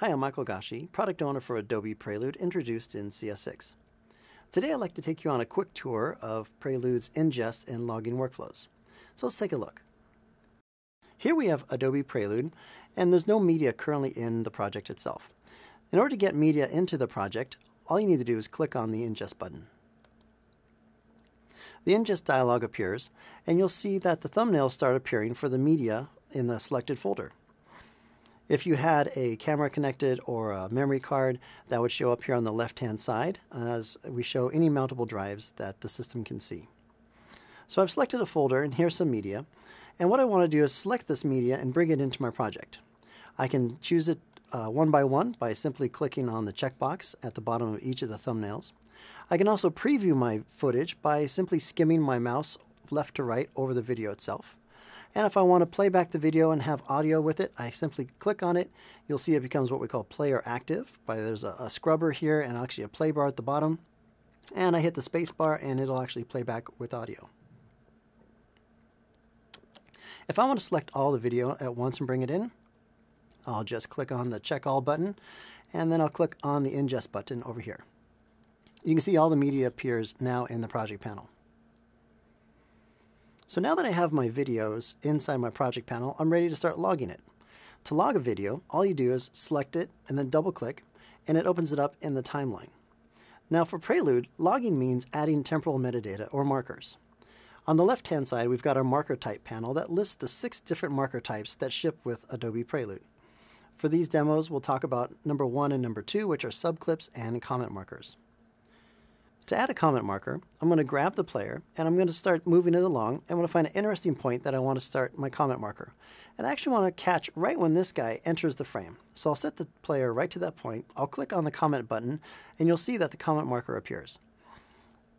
Hi, I'm Michael Gashi, product owner for Adobe Prelude introduced in CS6. Today I'd like to take you on a quick tour of Prelude's ingest and logging workflows. So let's take a look. Here we have Adobe Prelude, and there's no media currently in the project itself. In order to get media into the project, all you need to do is click on the Ingest button. The Ingest dialog appears, and you'll see that the thumbnails start appearing for the media in the selected folder. If you had a camera connected or a memory card, that would show up here on the left-hand side as we show any mountable drives that the system can see. So I've selected a folder and here's some media. And what I want to do is select this media and bring it into my project. I can choose it uh, one by one by simply clicking on the checkbox at the bottom of each of the thumbnails. I can also preview my footage by simply skimming my mouse left to right over the video itself. And if I want to play back the video and have audio with it, I simply click on it. You'll see it becomes what we call player active. By there's a, a scrubber here and actually a play bar at the bottom. And I hit the space bar and it'll actually play back with audio. If I want to select all the video at once and bring it in, I'll just click on the check all button and then I'll click on the ingest button over here. You can see all the media appears now in the project panel. So now that I have my videos inside my project panel, I'm ready to start logging it. To log a video, all you do is select it and then double click, and it opens it up in the timeline. Now for Prelude, logging means adding temporal metadata or markers. On the left-hand side, we've got our marker type panel that lists the six different marker types that ship with Adobe Prelude. For these demos, we'll talk about number one and number two, which are subclips and comment markers. To add a comment marker, I'm going to grab the player and I'm going to start moving it along. I'm going to find an interesting point that I want to start my comment marker. And I actually want to catch right when this guy enters the frame. So I'll set the player right to that point. I'll click on the comment button and you'll see that the comment marker appears.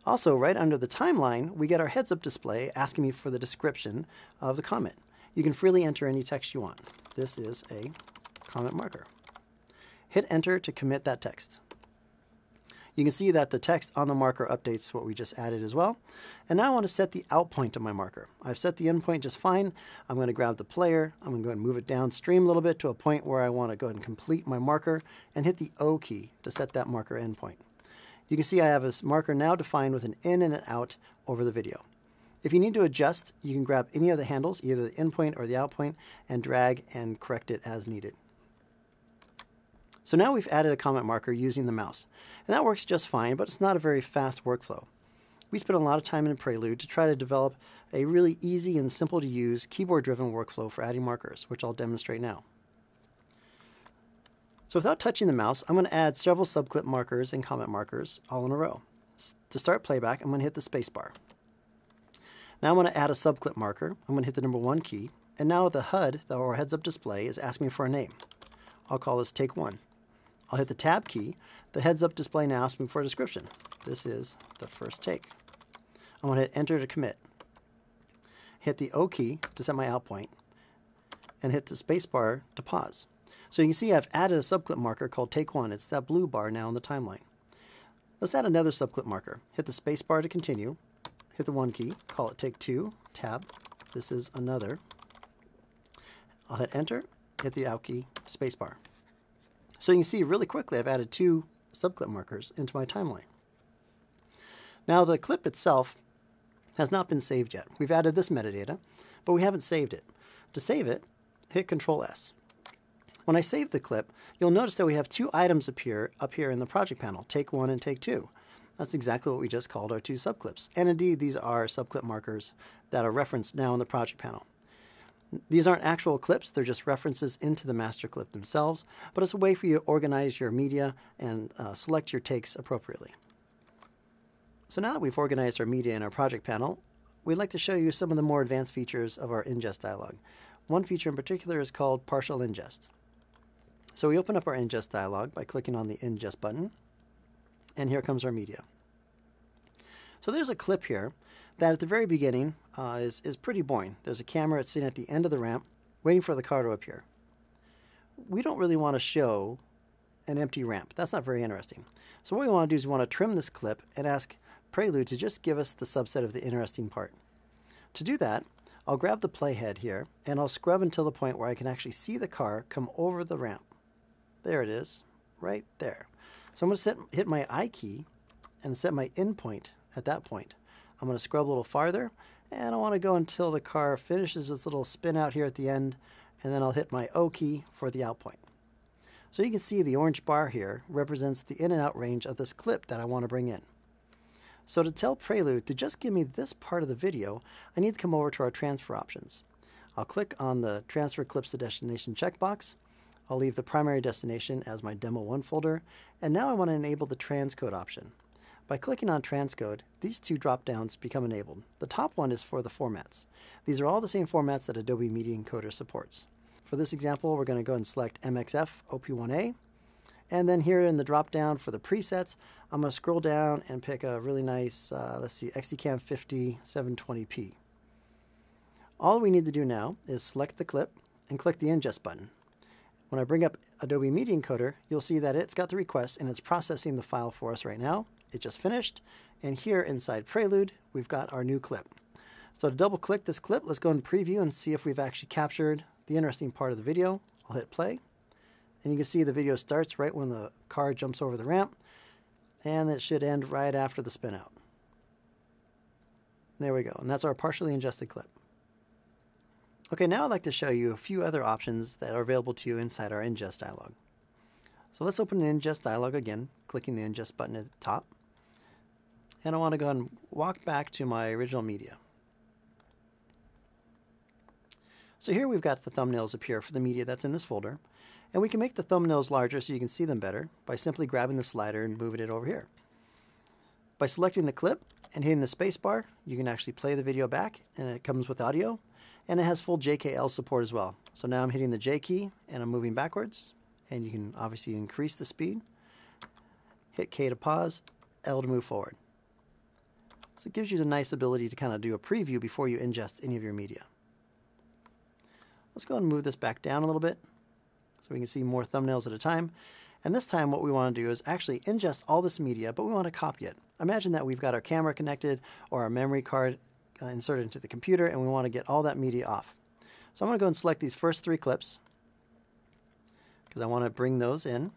Also, right under the timeline, we get our heads up display asking me for the description of the comment. You can freely enter any text you want. This is a comment marker. Hit enter to commit that text. You can see that the text on the marker updates what we just added as well. And now I want to set the out point of my marker. I've set the end point just fine. I'm going to grab the player. I'm going to go and move it downstream a little bit to a point where I want to go ahead and complete my marker and hit the O key to set that marker endpoint. You can see I have this marker now defined with an in and an out over the video. If you need to adjust, you can grab any of the handles, either the in point or the out point, and drag and correct it as needed. So now we've added a comment marker using the mouse. And that works just fine, but it's not a very fast workflow. We spent a lot of time in Prelude to try to develop a really easy and simple to use keyboard-driven workflow for adding markers, which I'll demonstrate now. So without touching the mouse, I'm going to add several subclip markers and comment markers all in a row. To start playback, I'm going to hit the spacebar. Now I'm going to add a subclip marker. I'm going to hit the number one key. And now the HUD, or heads up display, is asking me for a name. I'll call this take one. I'll hit the tab key. The heads up display now asks me for a description. This is the first take. I'm going to hit enter to commit. Hit the O key to set my out point and hit the space bar to pause. So you can see I've added a subclip marker called take one. It's that blue bar now in the timeline. Let's add another subclip marker. Hit the space bar to continue. Hit the one key, call it take two, tab. This is another. I'll hit enter, hit the out key, space bar. So you can see really quickly I've added two subclip markers into my timeline. Now the clip itself has not been saved yet. We've added this metadata, but we haven't saved it. To save it, hit Control S. When I save the clip, you'll notice that we have two items appear up here in the project panel, take one and take two. That's exactly what we just called our two subclips. And indeed, these are subclip markers that are referenced now in the project panel. These aren't actual clips, they're just references into the master clip themselves, but it's a way for you to organize your media and uh, select your takes appropriately. So now that we've organized our media in our project panel, we'd like to show you some of the more advanced features of our ingest dialog. One feature in particular is called partial ingest. So we open up our ingest dialog by clicking on the ingest button, and here comes our media. So there's a clip here that at the very beginning uh, is, is pretty boring. There's a camera sitting at the end of the ramp waiting for the car to appear. We don't really want to show an empty ramp. That's not very interesting. So what we want to do is we want to trim this clip and ask Prelude to just give us the subset of the interesting part. To do that, I'll grab the playhead here and I'll scrub until the point where I can actually see the car come over the ramp. There it is, right there. So I'm going to set, hit my I key and set my in point at that point. I'm going to scrub a little farther and I want to go until the car finishes its little spin out here at the end and then I'll hit my O key for the out point. So you can see the orange bar here represents the in and out range of this clip that I want to bring in. So to tell Prelude to just give me this part of the video, I need to come over to our transfer options. I'll click on the Transfer Clips to Destination checkbox. I'll leave the primary destination as my Demo 1 folder, and now I want to enable the transcode option. By clicking on transcode, these two drop-downs become enabled. The top one is for the formats. These are all the same formats that Adobe Media Encoder supports. For this example, we're going to go and select MXF OP1A, and then here in the drop down for the presets, I'm going to scroll down and pick a really nice, uh, let's see, XDCAM 50 720p. All we need to do now is select the clip and click the ingest button. When I bring up Adobe Media Encoder, you'll see that it's got the request and it's processing the file for us right now. It just finished. And here inside Prelude, we've got our new clip. So to double click this clip, let's go and preview and see if we've actually captured the interesting part of the video. I'll hit play. And you can see the video starts right when the car jumps over the ramp, and it should end right after the spin out. There we go, and that's our partially ingested clip. Okay, now I'd like to show you a few other options that are available to you inside our ingest dialog. So let's open the ingest dialog again, clicking the ingest button at the top. And I want to go and walk back to my original media. So here we've got the thumbnails appear for the media that's in this folder. And we can make the thumbnails larger so you can see them better by simply grabbing the slider and moving it over here. By selecting the clip and hitting the spacebar, you can actually play the video back and it comes with audio and it has full JKL support as well. So now I'm hitting the J key and I'm moving backwards and you can obviously increase the speed. Hit K to pause, L to move forward. So it gives you a nice ability to kind of do a preview before you ingest any of your media. Let's go and move this back down a little bit so we can see more thumbnails at a time. And this time what we want to do is actually ingest all this media, but we want to copy it. Imagine that we've got our camera connected or our memory card uh, inserted into the computer and we want to get all that media off. So I'm going to go and select these first three clips because I want to bring those in.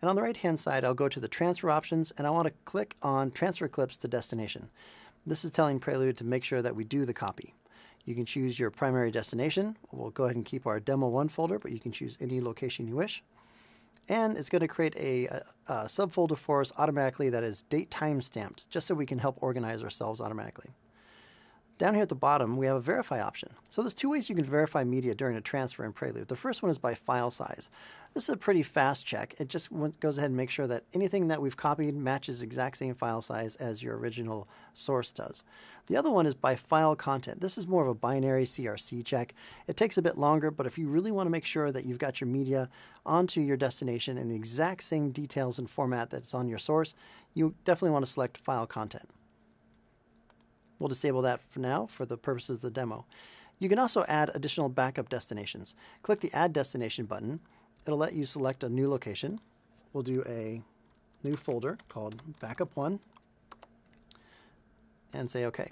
And on the right hand side, I'll go to the transfer options and I want to click on transfer clips to destination. This is telling Prelude to make sure that we do the copy. You can choose your primary destination. We'll go ahead and keep our demo one folder, but you can choose any location you wish. And it's going to create a, a, a subfolder for us automatically that is date time stamped, just so we can help organize ourselves automatically. Down here at the bottom, we have a verify option. So there's two ways you can verify media during a transfer in Prelude. The first one is by file size. This is a pretty fast check. It just goes ahead and makes sure that anything that we've copied matches the exact same file size as your original source does. The other one is by file content. This is more of a binary CRC check. It takes a bit longer, but if you really want to make sure that you've got your media onto your destination in the exact same details and format that's on your source, you definitely want to select file content. We'll disable that for now for the purposes of the demo. You can also add additional backup destinations. Click the Add Destination button. It'll let you select a new location. We'll do a new folder called Backup 1 and say OK.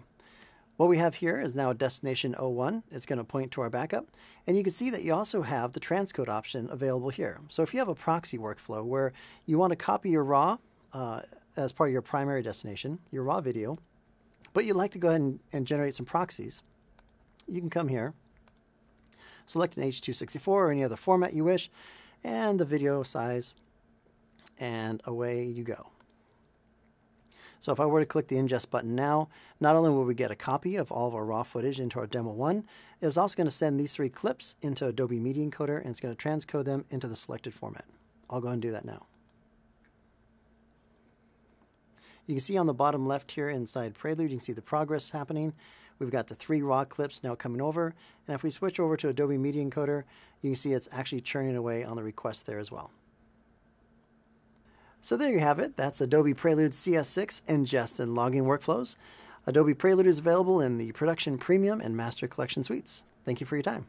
What we have here is now a destination 01. It's going to point to our backup. And you can see that you also have the transcode option available here. So if you have a proxy workflow where you want to copy your RAW uh, as part of your primary destination, your RAW video, but you'd like to go ahead and, and generate some proxies, you can come here, select an H264 or any other format you wish, and the video size, and away you go. So if I were to click the ingest button now, not only will we get a copy of all of our raw footage into our demo one, it's also going to send these three clips into Adobe Media Encoder and it's going to transcode them into the selected format. I'll go and do that now. You can see on the bottom left here inside Prelude, you can see the progress happening. We've got the three raw clips now coming over. And if we switch over to Adobe Media Encoder, you can see it's actually churning away on the request there as well. So there you have it. That's Adobe Prelude CS6 ingest and logging workflows. Adobe Prelude is available in the Production Premium and Master Collection suites. Thank you for your time.